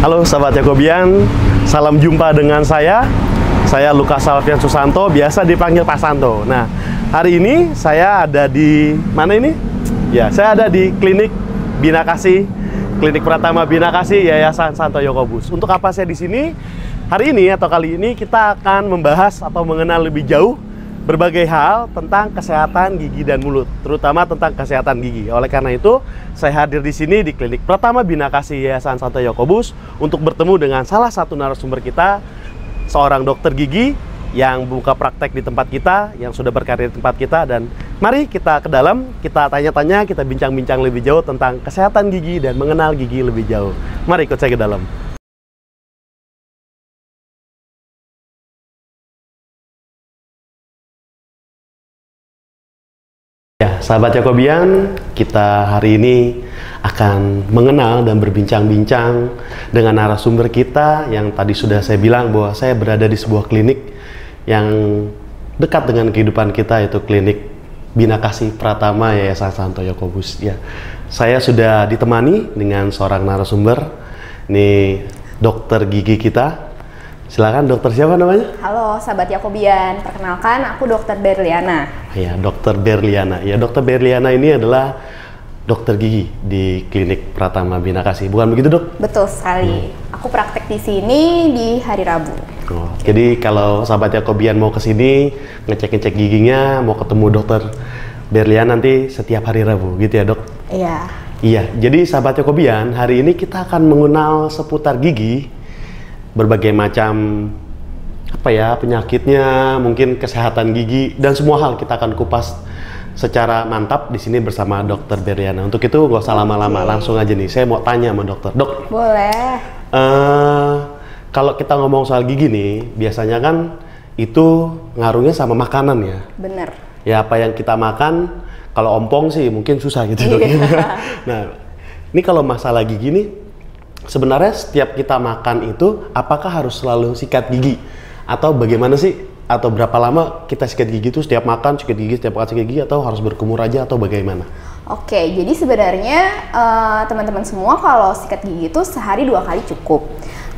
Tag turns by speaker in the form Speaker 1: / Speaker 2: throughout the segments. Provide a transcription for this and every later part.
Speaker 1: Halo sahabat Yakobian, salam jumpa dengan saya. Saya Lukas Salvian Susanto, biasa dipanggil Pak Santo. Nah, hari ini saya ada di mana ini? Ya, saya ada di klinik Bina Kasih, klinik Pratama Bina Kasih Yayasan Santo Yokobus. Untuk apa saya di sini? Hari ini atau kali ini kita akan membahas atau mengenal lebih jauh berbagai hal tentang kesehatan gigi dan mulut, terutama tentang kesehatan gigi. Oleh karena itu, saya hadir di sini di klinik Pratama Bina Kasih Yayasan Santo Yokobus untuk bertemu dengan salah satu narasumber kita, seorang dokter gigi yang buka praktek di tempat kita, yang sudah berkarir di tempat kita dan mari kita ke dalam, kita tanya-tanya, kita bincang-bincang lebih jauh tentang kesehatan gigi dan mengenal gigi lebih jauh. Mari ikut saya ke dalam. Sahabat Yakobian, kita hari ini akan mengenal dan berbincang-bincang dengan narasumber kita yang tadi sudah saya bilang bahwa saya berada di sebuah klinik yang dekat dengan kehidupan kita yaitu klinik Bina Kasih Pratama Yayasan Santo Yakobus. Ya, saya sudah ditemani dengan seorang narasumber, ini dokter gigi kita. Silakan dokter siapa namanya?
Speaker 2: Halo sahabat Yakobian, perkenalkan aku dokter Berliana.
Speaker 1: Ya, dokter Berliana. Ya, dokter Berliana ini adalah dokter gigi di klinik Pratama Bina Kasih. Bukan begitu, Dok?
Speaker 2: Betul sekali. Aku praktek di sini di hari Rabu.
Speaker 1: Oh, jadi kalau sahabat Yakobian mau ke sini ngecek-ngecek giginya, mau ketemu dokter Berlian nanti setiap hari Rabu, gitu ya, Dok?
Speaker 2: Iya.
Speaker 1: Iya, jadi sahabat Yakobian, hari ini kita akan mengenal seputar gigi, berbagai macam apa ya penyakitnya, mungkin kesehatan gigi dan semua hal kita akan kupas secara mantap di sini bersama Dokter Beriana. Untuk itu gak usah lama-lama, langsung aja nih. Saya mau tanya sama dokter, dok.
Speaker 2: Boleh.
Speaker 1: eh kalau kita ngomong soal gigi nih, biasanya kan itu ngaruhnya sama makanan ya.
Speaker 2: Bener.
Speaker 1: Ya apa yang kita makan, kalau ompong sih mungkin susah gitu. dok.
Speaker 2: Iya.
Speaker 1: nah, ini kalau masalah gigi nih, sebenarnya setiap kita makan itu apakah harus selalu sikat gigi atau bagaimana sih atau berapa lama kita sikat gigi itu setiap makan sikat gigi setiap makan sikat gigi atau harus berkumur aja atau bagaimana
Speaker 2: Oke, jadi sebenarnya eh, teman-teman semua kalau sikat gigi itu sehari dua kali cukup.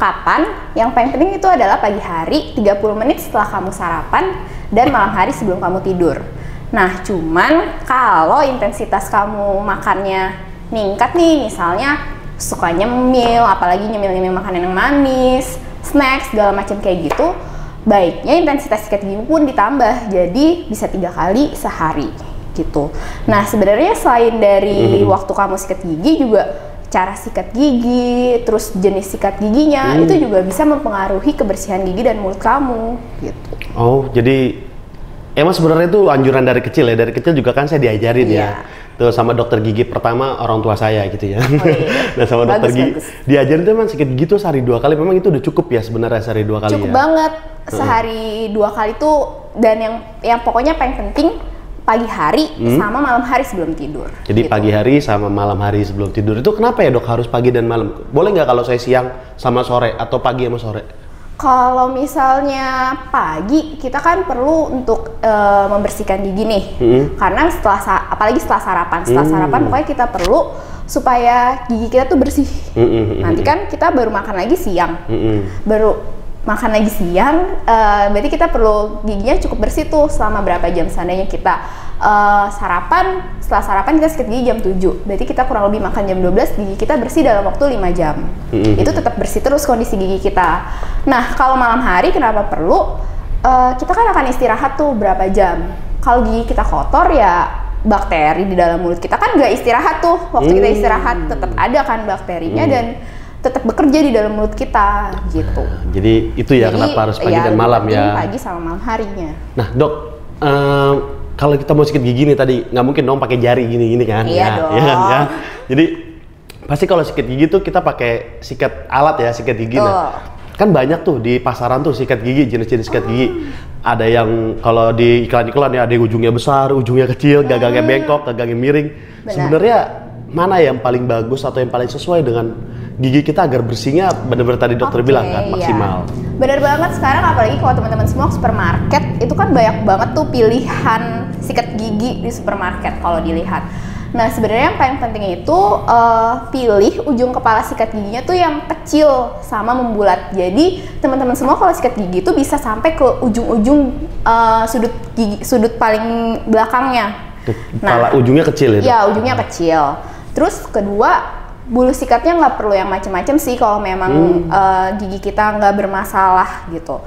Speaker 2: Kapan? Yang paling penting itu adalah pagi hari 30 menit setelah kamu sarapan dan malam hari sebelum kamu tidur. Nah, cuman kalau intensitas kamu makannya meningkat nih, misalnya suka nyemil, apalagi nyemil-nyemil makanan yang manis, snacks segala macam kayak gitu, baiknya intensitas sikat gigi pun ditambah, jadi bisa tiga kali sehari gitu. Nah sebenarnya selain dari
Speaker 1: Mhm.
Speaker 2: waktu kamu sikat gigi juga cara sikat gigi, terus jenis sikat giginya
Speaker 1: Hmm.
Speaker 2: itu juga bisa mempengaruhi kebersihan gigi dan mulut kamu gitu.
Speaker 1: oh jadi emang sebenarnya itu anjuran dari kecil ya dari kecil juga kan saya diajarin
Speaker 2: Iya.
Speaker 1: ya tuh sama dokter gigi pertama orang tua saya gitu ya
Speaker 2: iya.
Speaker 1: nah sama dokter
Speaker 2: Bagus,
Speaker 1: gigi
Speaker 2: bagus.
Speaker 1: diajarin tuh emang sikat gigi tuh sehari dua kali memang itu udah cukup ya sebenarnya sehari dua kali
Speaker 2: Cukup
Speaker 1: ya
Speaker 2: banget sehari dua kali tuh dan yang yang pokoknya paling penting pagi hari sama malam hari sebelum tidur.
Speaker 1: Hmm. Jadi
Speaker 2: gitu.
Speaker 1: pagi hari sama malam hari sebelum tidur itu kenapa ya dok harus pagi dan malam? Boleh nggak kalau saya siang sama sore atau pagi sama sore?
Speaker 2: Kalau misalnya pagi, kita kan perlu untuk eh, membersihkan gigi nih.
Speaker 1: Hmm.
Speaker 2: Karena setelah apalagi setelah sarapan, setelah
Speaker 1: Hmm.
Speaker 2: sarapan pokoknya kita perlu supaya gigi kita tuh bersih.
Speaker 1: Mm, mm, mm,
Speaker 2: Nanti kan kita baru makan lagi siang.
Speaker 1: Mm-mm.
Speaker 2: Baru makan lagi siang, eh, berarti kita perlu giginya cukup bersih tuh selama berapa jam seandainya kita eh, sarapan, setelah sarapan kita sikat gigi jam 7. Berarti kita kurang lebih makan jam 12, gigi kita bersih dalam waktu 5 jam.
Speaker 1: Mm-mm.
Speaker 2: Itu tetap bersih terus kondisi gigi kita. Nah, kalau malam hari kenapa perlu? Eh, kita kan akan istirahat tuh berapa jam. Kalau gigi kita kotor ya bakteri di dalam mulut kita kan nggak istirahat tuh. Waktu kita
Speaker 1: Hmm.
Speaker 2: istirahat tetap ada kan bakterinya
Speaker 1: Hmm.
Speaker 2: dan tetap bekerja di dalam mulut kita gitu.
Speaker 1: Jadi itu ya
Speaker 2: Jadi,
Speaker 1: kenapa harus pagi
Speaker 2: ya,
Speaker 1: dan malam ya?
Speaker 2: Pagi sama malam harinya.
Speaker 1: Nah dok, ehm, kalau kita mau sikat gigi nih tadi nggak mungkin dong pakai jari gini-gini kan?
Speaker 2: Iya
Speaker 1: Ya,
Speaker 2: dong.
Speaker 1: iya kan, ya. Jadi pasti kalau sikat gigi tuh kita pakai sikat alat ya sikat gigi. Nah,
Speaker 2: Betul.
Speaker 1: kan banyak tuh di pasaran tuh sikat gigi jenis-jenis sikat gigi. Ada yang kalau di iklan-iklan ya ada yang ujungnya besar, ujungnya kecil, gagangnya bengkok, gagangnya miring.
Speaker 2: Hmm. Benar.
Speaker 1: Sebenarnya mana yang paling bagus atau yang paling sesuai dengan gigi kita agar bersihnya benar-benar tadi dokter
Speaker 2: Oke,
Speaker 1: bilang kan
Speaker 2: iya.
Speaker 1: maksimal.
Speaker 2: Bener banget sekarang apalagi kalau teman-teman semua ke supermarket itu kan banyak banget tuh pilihan sikat gigi di supermarket kalau dilihat. Nah, sebenarnya yang paling penting itu eh, pilih ujung kepala sikat giginya tuh yang kecil sama membulat. Jadi, teman-teman semua kalau sikat gigi itu bisa sampai ke ujung-ujung eh, sudut gigi sudut paling belakangnya.
Speaker 1: Kepala ujungnya kecil itu.
Speaker 2: Ya, ujungnya kecil. Terus kedua, bulu sikatnya nggak perlu yang macem-macem sih kalau memang
Speaker 1: Hmm.
Speaker 2: eh, gigi kita nggak bermasalah gitu.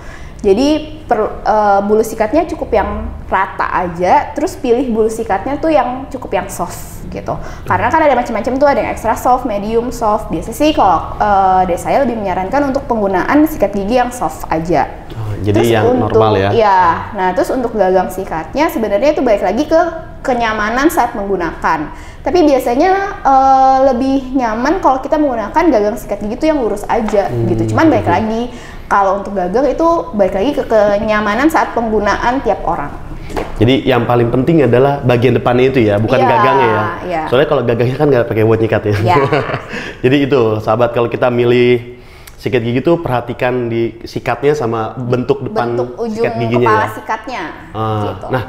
Speaker 2: Jadi per- eh, bulu sikatnya cukup yang rata aja, terus pilih bulu sikatnya tuh yang cukup yang soft gitu. Karena kan ada macam-macam tuh, ada yang extra soft, medium soft. Biasa sih kalau eh, dari saya lebih menyarankan untuk penggunaan sikat gigi yang soft aja.
Speaker 1: Oh, jadi yang normal ya.
Speaker 2: Iya. Nah, terus untuk gagang sikatnya sebenarnya itu balik lagi ke kenyamanan saat menggunakan. Tapi biasanya eh, lebih nyaman kalau kita menggunakan gagang sikat gigi itu yang lurus aja
Speaker 1: Hmm,
Speaker 2: gitu. Cuman balik lagi kalau untuk gagang itu balik lagi ke kenyamanan saat penggunaan tiap orang.
Speaker 1: Jadi yang paling penting adalah bagian depannya itu ya, bukan
Speaker 2: Iya,
Speaker 1: gagangnya ya.
Speaker 2: iya.
Speaker 1: Soalnya kalau gagangnya kan nggak pakai buat nyikat ya.
Speaker 2: Iya.
Speaker 1: Jadi itu, sahabat kalau kita milih sikat gigi tuh perhatikan di sikatnya sama bentuk depan
Speaker 2: Bentuk ujung
Speaker 1: sikat giginya
Speaker 2: kepala
Speaker 1: ya.
Speaker 2: sikatnya
Speaker 1: Ah,
Speaker 2: gitu.
Speaker 1: Nah,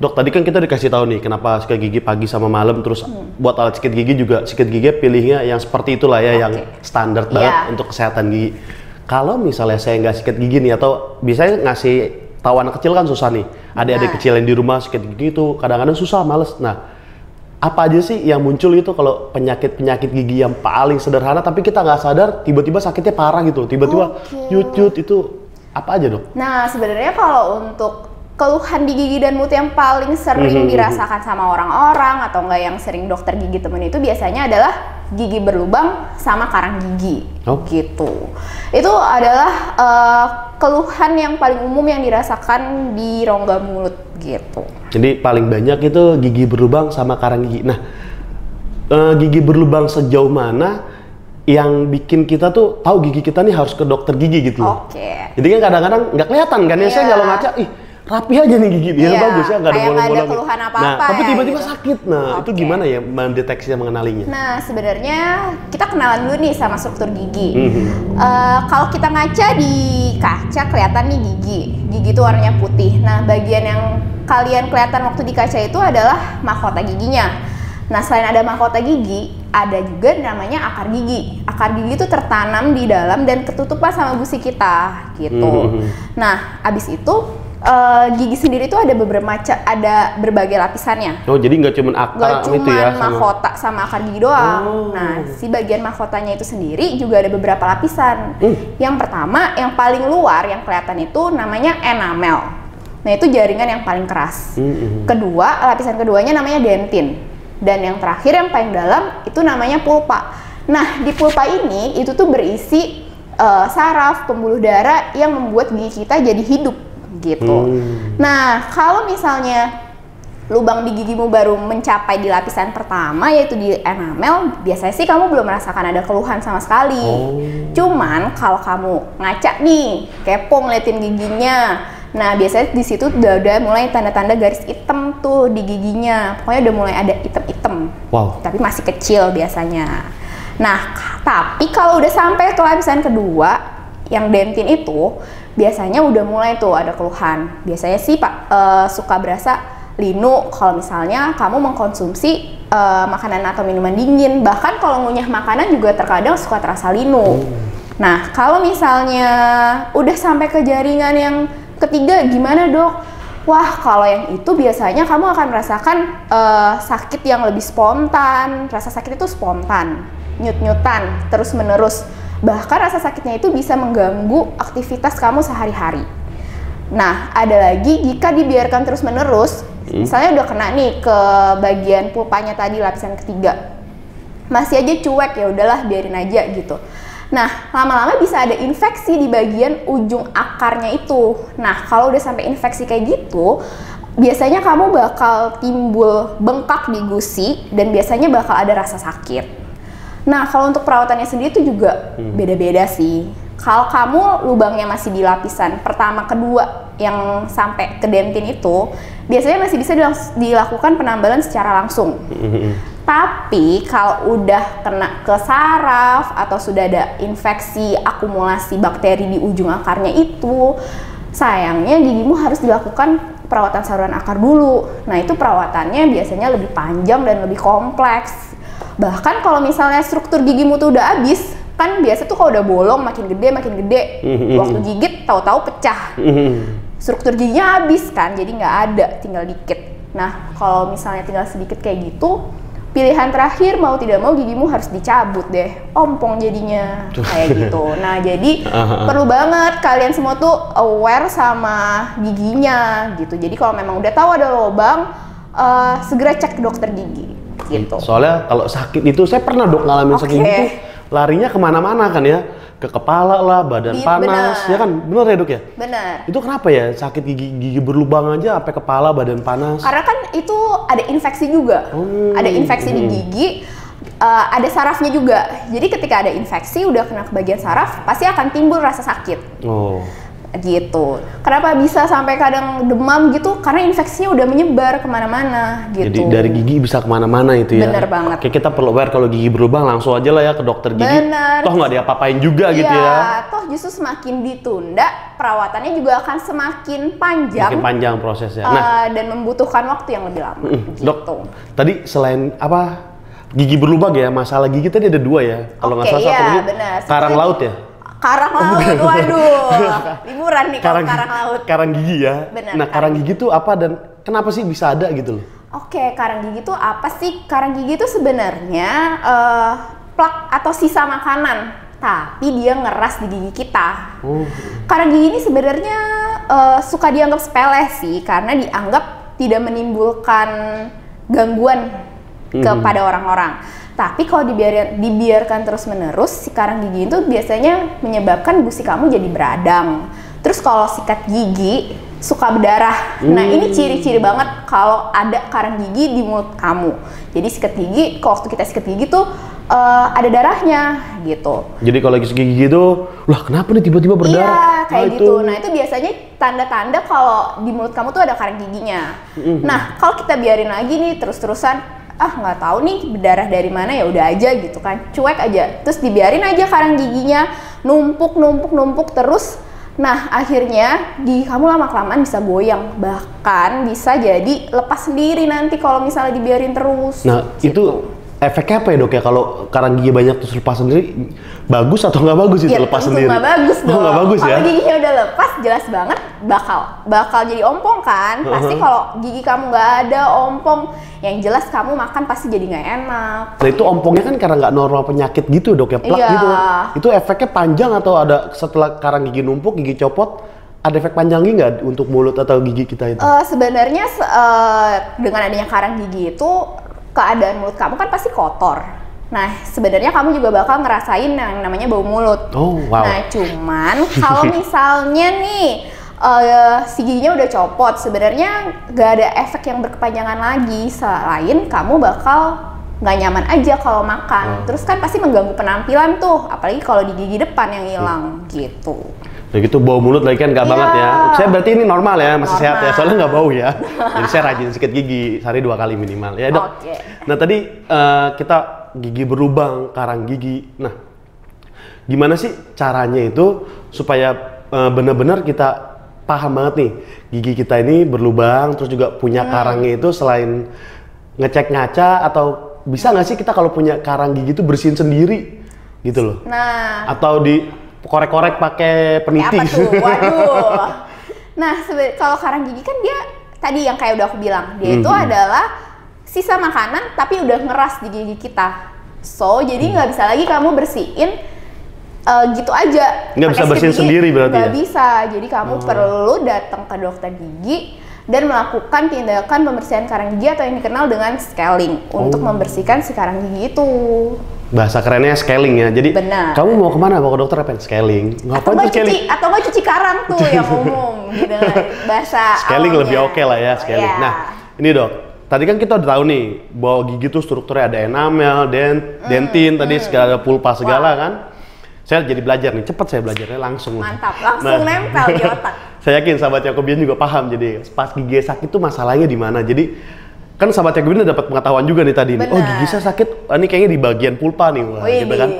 Speaker 1: dok tadi kan kita dikasih tahu nih kenapa sikat gigi pagi sama malam terus
Speaker 2: Hmm.
Speaker 1: buat alat sikat gigi juga sikat gigi pilihnya yang seperti itulah ya yang
Speaker 2: Oke.
Speaker 1: standar
Speaker 2: Iya.
Speaker 1: banget untuk kesehatan gigi. Kalau misalnya saya nggak sikat gigi nih atau biasanya ngasih tahu anak kecil kan susah nih. Adik-adik
Speaker 2: Nah.
Speaker 1: kecil yang di rumah sikat gigi itu kadang-kadang susah, males. Nah, apa aja sih yang muncul itu kalau penyakit-penyakit gigi yang paling sederhana tapi kita nggak sadar tiba-tiba sakitnya parah gitu. Tiba-tiba
Speaker 2: Oke.
Speaker 1: yut-yut itu apa aja dok?
Speaker 2: Nah, sebenarnya kalau untuk keluhan di gigi dan mulut yang paling sering
Speaker 1: Mhm.
Speaker 2: dirasakan sama orang-orang atau enggak yang sering dokter gigi temen itu biasanya adalah gigi berlubang sama karang gigi.
Speaker 1: Oh.
Speaker 2: Gitu. Itu adalah eh, keluhan yang paling umum yang dirasakan di rongga mulut gitu.
Speaker 1: Jadi paling banyak itu gigi berlubang sama karang gigi. Nah, eh, gigi berlubang sejauh mana yang bikin kita tuh tahu gigi kita nih harus ke dokter gigi gitu loh.
Speaker 2: Oke.
Speaker 1: Jadi kan kadang-kadang nggak kelihatan kan ya saya
Speaker 2: Iya.
Speaker 1: kalau ngaca, ih rapi aja nih gigi dia
Speaker 2: Iya,
Speaker 1: bagus ya nggak ada bolong-bolong.
Speaker 2: keluhan
Speaker 1: Nah,
Speaker 2: apa-apa
Speaker 1: tapi
Speaker 2: ya,
Speaker 1: tiba-tiba
Speaker 2: gitu.
Speaker 1: sakit. Nah, itu
Speaker 2: Oke.
Speaker 1: gimana ya mendeteksi mengenalinya?
Speaker 2: Nah, sebenarnya kita kenalan dulu nih sama struktur gigi.
Speaker 1: Mhm.
Speaker 2: Eh, kalau kita ngaca di kaca kelihatan nih gigi. Gigi itu warnanya putih. Nah, bagian yang kalian kelihatan waktu di kaca itu adalah mahkota giginya. Nah, selain ada mahkota gigi, ada juga namanya akar gigi. Akar gigi itu tertanam di dalam dan ketutupan sama gusi kita, gitu.
Speaker 1: Mhm.
Speaker 2: Nah, abis itu eh, gigi sendiri itu ada beberapa macam, ada berbagai lapisannya
Speaker 1: Oh, jadi nggak cuma akar
Speaker 2: gak cuma
Speaker 1: itu ya sama
Speaker 2: mahkota sama akar gigi doang.
Speaker 1: Oh.
Speaker 2: Nah, si bagian mahkotanya itu sendiri juga ada beberapa lapisan.
Speaker 1: Hmm.
Speaker 2: Yang pertama, yang paling luar yang kelihatan itu namanya enamel. Nah, itu jaringan yang paling keras.
Speaker 1: Mhm.
Speaker 2: Kedua, lapisan keduanya namanya dentin. Dan yang terakhir yang paling dalam itu namanya pulpa. Nah, di pulpa ini itu tuh berisi eh, saraf, pembuluh darah yang membuat gigi kita jadi hidup gitu.
Speaker 1: Hmm.
Speaker 2: Nah, kalau misalnya lubang di gigimu baru mencapai di lapisan pertama yaitu di enamel, biasanya sih kamu belum merasakan ada keluhan sama sekali.
Speaker 1: Oh.
Speaker 2: Cuman kalau kamu ngaca nih, kepo ngeliatin giginya. Nah, biasanya di situ udah ada mulai tanda-tanda garis hitam tuh di giginya. Pokoknya udah mulai ada hitam-hitam.
Speaker 1: Wow.
Speaker 2: Tapi masih kecil biasanya. Nah, tapi kalau udah sampai ke lapisan kedua, yang dentin itu, biasanya udah mulai tuh ada keluhan. Biasanya sih Pak eh, suka berasa linu kalau misalnya kamu mengkonsumsi eh, makanan atau minuman dingin. Bahkan kalau ngunyah makanan juga terkadang suka terasa linu. Nah, kalau misalnya udah sampai ke jaringan yang ketiga gimana dok? Wah, kalau yang itu biasanya kamu akan merasakan eh, sakit yang lebih spontan. Rasa sakit itu spontan, nyut-nyutan, terus-menerus. Bahkan rasa sakitnya itu bisa mengganggu aktivitas kamu sehari-hari. Nah, ada lagi jika dibiarkan terus-menerus, misalnya udah kena nih ke bagian pulpanya tadi lapisan ketiga, masih aja cuek ya udahlah biarin aja gitu. Nah, lama-lama bisa ada infeksi di bagian ujung akarnya itu. Nah, kalau udah sampai infeksi kayak gitu, biasanya kamu bakal timbul bengkak di gusi dan biasanya bakal ada rasa sakit. Nah, kalau untuk perawatannya sendiri itu juga beda-beda sih. Kalau kamu lubangnya masih di lapisan pertama, kedua yang sampai ke dentin itu, biasanya masih bisa dilakukan penambalan secara langsung.
Speaker 1: Mhm.
Speaker 2: Tapi kalau udah kena ke saraf atau sudah ada infeksi akumulasi bakteri di ujung akarnya itu, sayangnya gigimu harus dilakukan perawatan saluran akar dulu. Nah, itu perawatannya biasanya lebih panjang dan lebih kompleks. Bahkan kalau misalnya struktur gigimu tuh udah habis, kan biasa tuh kalau udah bolong makin gede makin gede.
Speaker 1: Mhm.
Speaker 2: Waktu gigit tahu-tahu pecah. Struktur giginya habis kan, jadi nggak ada, tinggal dikit. Nah, kalau misalnya tinggal sedikit kayak gitu, pilihan terakhir mau tidak mau gigimu harus dicabut deh, ompong jadinya kayak gitu. Nah, jadi
Speaker 1: Aha.
Speaker 2: perlu banget kalian semua tuh aware sama giginya gitu. Jadi kalau memang udah tahu ada lubang, eh, segera cek ke dokter gigi gitu.
Speaker 1: Soalnya kalau sakit itu saya pernah dok ngalamin sakit
Speaker 2: Oke.
Speaker 1: gitu larinya ke mana-mana kan ya ke kepala lah badan
Speaker 2: Iya,
Speaker 1: panas
Speaker 2: benar.
Speaker 1: ya kan bener ya dok ya
Speaker 2: Bener.
Speaker 1: itu kenapa ya sakit gigi gigi berlubang aja sampai kepala badan panas
Speaker 2: Karena kan itu ada infeksi juga,
Speaker 1: Hmm.
Speaker 2: ada infeksi di gigi, eh, ada sarafnya juga. Jadi ketika ada infeksi udah kena ke bagian saraf, pasti akan timbul rasa sakit.
Speaker 1: oh
Speaker 2: gitu. Kenapa bisa sampai kadang demam gitu? Karena infeksinya udah menyebar ke mana-mana gitu.
Speaker 1: jadi dari gigi bisa ke mana-mana itu ya
Speaker 2: Bener banget.
Speaker 1: Oke kita perlu aware kalau gigi berlubang langsung aja lah ya ke dokter gigi
Speaker 2: Bener.
Speaker 1: toh nggak diapa-apain juga gitu
Speaker 2: Iya,
Speaker 1: ya
Speaker 2: toh justru semakin ditunda, perawatannya juga akan semakin panjang,
Speaker 1: makin panjang prosesnya nah
Speaker 2: dan membutuhkan waktu yang lebih lama.
Speaker 1: mm,
Speaker 2: gitu.
Speaker 1: dok tadi selain apa gigi berlubang ya masalah gigi tadi ada dua ya kalau nggak
Speaker 2: Oke,
Speaker 1: salah
Speaker 2: iya,
Speaker 1: satu lagi karang laut ya
Speaker 2: Karang laut, waduh, liburan nih kalau karang laut.
Speaker 1: karang gigi ya.
Speaker 2: Benar,
Speaker 1: nah, karang
Speaker 2: karang
Speaker 1: gigi itu apa dan kenapa sih bisa ada gitu loh?
Speaker 2: Oke, karang gigi itu apa sih? Karang gigi itu sebenarnya eh, plak atau sisa makanan, tapi dia ngeras di gigi kita.
Speaker 1: Oh,
Speaker 2: Karang gigi ini sebenarnya eh, suka dianggap sepele sih, karena dianggap tidak menimbulkan gangguan kepada orang-orang. Tapi kalau dibiarkan, dibiarkan terus-menerus, si karang gigi itu biasanya menyebabkan gusi kamu jadi beradang. Terus kalau sikat gigi suka berdarah. Nah ini ciri-ciri banget kalau ada karang gigi di mulut kamu. Jadi sikat gigi, kalau waktu kita sikat gigi tuh eh, ada darahnya gitu.
Speaker 1: jadi kalau lagi segi gigi itu, lah kenapa nih tiba-tiba berdarah?
Speaker 2: Iya, kayak
Speaker 1: Nah,
Speaker 2: gitu. Nah, itu biasanya tanda-tanda kalau di mulut kamu tuh ada karang giginya. Nah, kalau kita biarin lagi nih terus-terusan, ah nggak tahu nih berdarah dari mana ya udah aja gitu kan, cuek aja. Terus dibiarin aja karang giginya numpuk, numpuk, numpuk terus. Nah, akhirnya gigi kamu lama-kelamaan bisa goyang, bahkan bisa jadi lepas sendiri nanti kalau misalnya dibiarin terus.
Speaker 1: Nah,
Speaker 2: Gitu.
Speaker 1: itu efeknya apa ya dok ya kalau karang gigi banyak terus lepas sendiri bagus atau nggak bagus itu
Speaker 2: Ya,
Speaker 1: lepas sendiri?
Speaker 2: nggak bagus dong.
Speaker 1: Oh, nggak bagus ya?
Speaker 2: Kalau giginya udah lepas, jelas banget bakal bakal jadi ompong kan. Pasti kalau gigi kamu nggak ada ompong, yang jelas kamu makan pasti jadi nggak enak.
Speaker 1: Nah itu ompongnya kan karena nggak normal penyakit gitu dok ya plak
Speaker 2: Iya.
Speaker 1: gitu. Itu efeknya panjang atau ada setelah karang gigi numpuk gigi copot ada efek panjang nggak untuk mulut atau gigi kita itu?
Speaker 2: Eh, Sebenarnya se- eh, dengan adanya karang gigi itu keadaan mulut kamu kan pasti kotor. Nah, sebenarnya kamu juga bakal ngerasain yang namanya bau mulut.
Speaker 1: Oh, wow.
Speaker 2: Nah, cuman kalau misalnya nih eh, si giginya udah copot, sebenarnya gak ada efek yang berkepanjangan lagi selain kamu bakal nggak nyaman aja kalau makan.
Speaker 1: Oh.
Speaker 2: Terus kan pasti mengganggu penampilan tuh, apalagi kalau di gigi depan yang hilang gitu.
Speaker 1: Udah gitu bau mulut lagi kan nggak
Speaker 2: Iya.
Speaker 1: banget ya. Saya berarti ini normal ya, masih sehat ya.
Speaker 2: Normal.
Speaker 1: Soalnya nggak bau ya. Jadi saya rajin sikat gigi sehari dua kali minimal ya dok.
Speaker 2: Oke.
Speaker 1: Nah tadi eh, kita gigi berlubang, karang gigi. Nah gimana sih caranya itu supaya eh, benar-benar kita paham banget nih gigi kita ini berlubang, terus juga punya
Speaker 2: Hmm.
Speaker 1: karangnya itu selain ngecek ngaca atau bisa nggak sih kita kalau punya karang gigi itu bersihin sendiri gitu loh?
Speaker 2: Nah,
Speaker 1: Atau di korek-korek pakai peniti?
Speaker 2: Apa tuh? Waduh. Nah, kalau karang gigi kan dia tadi yang kayak udah aku bilang, dia itu
Speaker 1: Mhm.
Speaker 2: adalah sisa makanan tapi udah ngeras di gigi kita. So, jadi
Speaker 1: Hmm.
Speaker 2: nggak bisa lagi kamu bersihin eh, gitu aja.
Speaker 1: Nggak bisa bersihin
Speaker 2: gigi,
Speaker 1: sendiri berarti
Speaker 2: Nggak
Speaker 1: ya?
Speaker 2: bisa. Jadi kamu perlu datang ke dokter gigi dan melakukan tindakan pembersihan karang gigi atau yang dikenal dengan scaling untuk
Speaker 1: Oh.
Speaker 2: membersihkan si karang gigi itu.
Speaker 1: Bahasa kerennya scaling ya. Jadi
Speaker 2: Benar.
Speaker 1: kamu mau ke mana? Mau ke dokter apa? Scaling.
Speaker 2: atau
Speaker 1: Ngapain tuh scaling?
Speaker 2: cuci atau nggak cuci karang tuh yang umum gitu bahasa
Speaker 1: Scaling
Speaker 2: awamnya.
Speaker 1: lebih oke lah ya scaling.
Speaker 2: Iya.
Speaker 1: Nah, ini dok. Tadi kan kita udah tahu nih bahwa gigi tuh strukturnya ada enamel, dent, dentin, tadi segala ada pulpa segala kan. Saya jadi belajar nih, cepet saya belajarnya langsung.
Speaker 2: mantap langsung
Speaker 1: Nah.
Speaker 2: nempel di otak
Speaker 1: saya yakin sahabat Yakobian juga paham jadi pas gigi sakit itu masalahnya di mana. Jadi kan sahabat Yakobian dapat pengetahuan juga nih tadi. nih. Oh gigi saya sakit, ah, ini kayaknya di bagian pulpa nih, wah,
Speaker 2: Wih,
Speaker 1: gitu kan.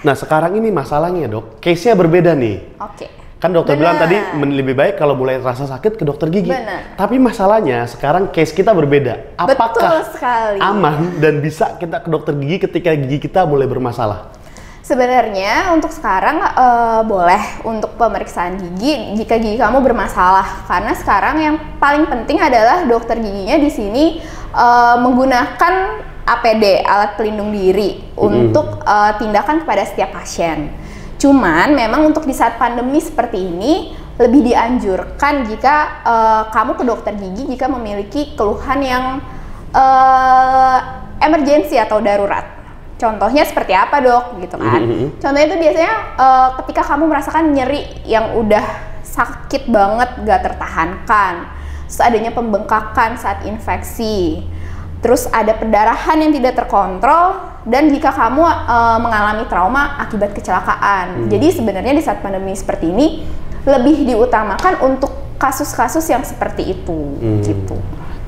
Speaker 1: Nah sekarang ini masalahnya dok, case-nya berbeda nih.
Speaker 2: oke
Speaker 1: Kan dokter
Speaker 2: Benar.
Speaker 1: bilang tadi lebih baik kalau mulai rasa sakit ke dokter gigi.
Speaker 2: Benar.
Speaker 1: Tapi masalahnya sekarang case kita berbeda. Apakah
Speaker 2: Betul sekali.
Speaker 1: aman dan bisa kita ke dokter gigi ketika gigi kita mulai bermasalah?
Speaker 2: Sebenarnya untuk sekarang eh, boleh untuk pemeriksaan gigi jika gigi kamu bermasalah karena sekarang yang paling penting adalah dokter giginya di sini eh, menggunakan APD alat pelindung diri untuk eh, tindakan kepada setiap pasien. Cuman memang untuk di saat pandemi seperti ini lebih dianjurkan jika eh, kamu ke dokter gigi jika memiliki keluhan yang eh, emergensi atau darurat. Contohnya seperti apa dok, gitu kan?
Speaker 1: Mhm.
Speaker 2: Contohnya itu biasanya eh, ketika kamu merasakan nyeri yang udah sakit banget, gak tertahankan, terus adanya pembengkakan saat infeksi, terus ada perdarahan yang tidak terkontrol, dan jika kamu eh, mengalami trauma akibat kecelakaan. Jadi sebenarnya di saat pandemi seperti ini lebih diutamakan untuk kasus-kasus yang seperti itu, gitu.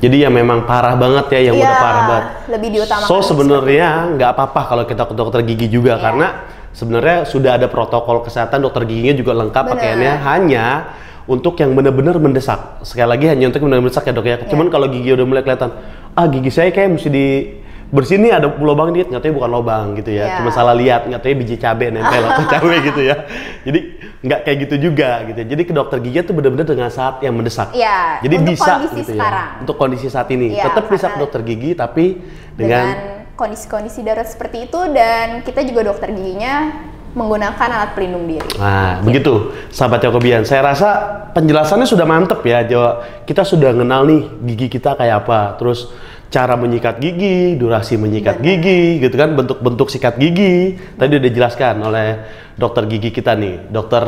Speaker 1: Jadi yang memang parah banget ya, yang
Speaker 2: Iya,
Speaker 1: udah parah banget.
Speaker 2: lebih diutamakan
Speaker 1: So sebenarnya nggak apa-apa kalau kita ke dokter gigi juga
Speaker 2: Iya.
Speaker 1: karena sebenarnya sudah ada protokol kesehatan dokter giginya juga lengkap
Speaker 2: Benar.
Speaker 1: pakaiannya hanya untuk yang benar-benar mendesak. Sekali lagi hanya untuk yang benar-benar mendesak ya dok ya.
Speaker 2: Iya.
Speaker 1: Cuman kalau gigi udah mulai kelihatan, ah gigi saya kayak mesti di bersihin nih ada lubang dikit, nggak tahu bukan lubang gitu ya.
Speaker 2: Iya.
Speaker 1: Cuma salah lihat, nggak tahu biji cabai nempel atau cabai gitu ya. Jadi nggak kayak gitu juga gitu. Jadi ke dokter gigi itu benar-benar dengan saat yang mendesak.
Speaker 2: Iya,
Speaker 1: Jadi
Speaker 2: untuk
Speaker 1: bisa gitu
Speaker 2: sekarang.
Speaker 1: ya. Untuk kondisi saat ini,
Speaker 2: Iya,
Speaker 1: tetap bisa ke dokter gigi tapi
Speaker 2: dengan
Speaker 1: dengan
Speaker 2: kondisi-kondisi darurat seperti itu dan kita juga dokter giginya menggunakan alat pelindung diri.
Speaker 1: Nah, begitu, sahabat Yakobian. Saya rasa penjelasannya sudah mantep ya, Jawa. Kita sudah kenal nih gigi kita kayak apa, terus cara menyikat gigi, durasi menyikat gigi, gitu kan, bentuk-bentuk sikat gigi. Tadi udah dijelaskan oleh dokter gigi kita nih, dokter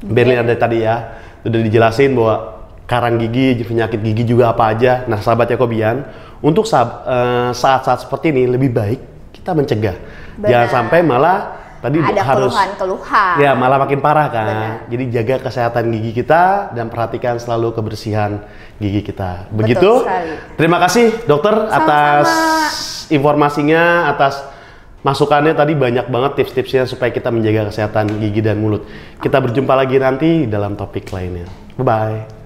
Speaker 1: Berlin ada tadi ya, udah dijelasin bahwa karang gigi, penyakit gigi juga apa aja. Nah, sahabat Yakobian, untuk eh, saat-saat seperti ini lebih baik kita mencegah. Jangan
Speaker 2: Benar.
Speaker 1: sampai malah tadi
Speaker 2: Ada
Speaker 1: harus
Speaker 2: keluhan-keluhan.
Speaker 1: Ya, malah makin parah kan.
Speaker 2: Benar.
Speaker 1: Jadi jaga kesehatan gigi kita dan perhatikan selalu kebersihan gigi kita. Begitu. Terima kasih dokter atas informasinya, atas masukannya tadi banyak banget tips-tipsnya supaya kita menjaga kesehatan gigi dan mulut. Kita berjumpa lagi nanti dalam topik lainnya. Bye bye.